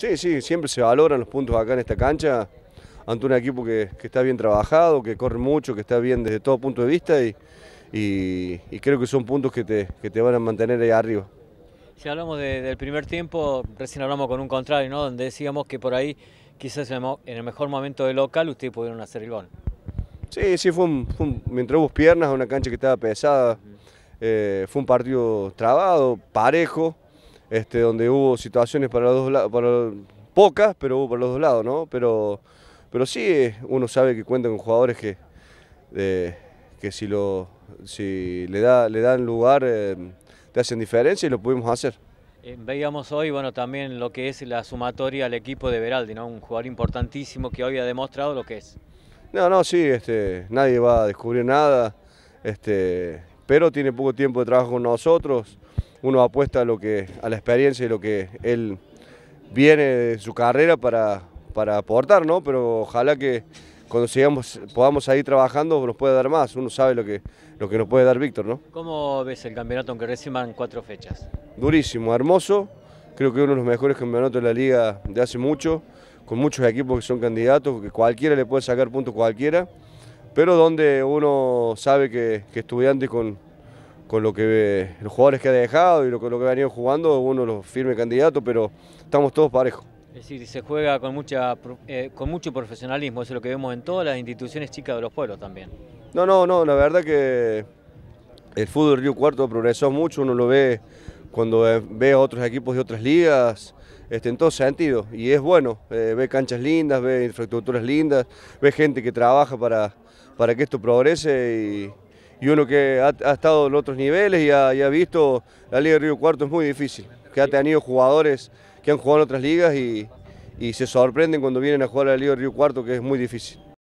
Sí, sí, siempre se valoran los puntos acá en esta cancha ante un equipo que, está bien trabajado, que corre mucho, que está bien desde todo punto de vista y, y, creo que son puntos que te, que te, van a mantener ahí arriba. Si hablamos del primer tiempo, recién hablamos con un contrario, ¿no? donde decíamos que por ahí quizás en el mejor momento del local ustedes pudieron hacer el gol. Sí, sí, fue, un, mientras hubo piernas, una cancha que estaba pesada, eh, fue un partido trabado, parejo, este, donde hubo situaciones para los dos lados, pocas, pero hubo para los dos lados, ¿no? Pero, pero sí, uno sabe que cuenta con jugadores que, que si, lo, si le, da, le dan lugar, eh, te hacen diferencia y lo pudimos hacer. Eh, veíamos hoy, bueno, también lo que es la sumatoria al equipo de Veraldi, ¿no? Un jugador importantísimo que hoy ha demostrado lo que es. No, no, sí, este, nadie va a descubrir nada, este, pero tiene poco tiempo de trabajo con nosotros uno apuesta a, lo que, a la experiencia y lo que él viene de su carrera para, para aportar, ¿no? Pero ojalá que cuando sigamos, podamos seguir trabajando nos pueda dar más. Uno sabe lo que, lo que nos puede dar Víctor, ¿no? ¿Cómo ves el campeonato aunque reciban cuatro fechas? Durísimo, hermoso. Creo que uno de los mejores campeonatos de la liga de hace mucho, con muchos equipos que son candidatos, que cualquiera le puede sacar puntos cualquiera, pero donde uno sabe que, que estudiantes con, con lo que los jugadores que ha dejado y lo, lo que ha venido jugando, uno los firme candidato, pero estamos todos parejos. Es decir, se juega con, mucha, eh, con mucho profesionalismo, eso es lo que vemos en todas las instituciones chicas de los pueblos también. No, no, no, la verdad que el fútbol Río Cuarto progresó mucho, uno lo ve cuando ve a otros equipos de otras ligas, este, en todo sentido, y es bueno, eh, ve canchas lindas, ve infraestructuras lindas, ve gente que trabaja para, para que esto progrese y, y uno que ha, estado en otros niveles y ha, visto la Liga de Río Cuarto es muy difícil, que ha tenido jugadores que han jugado en otras ligas y, y se sorprenden cuando vienen a jugar a la Liga de Río Cuarto, que es muy difícil.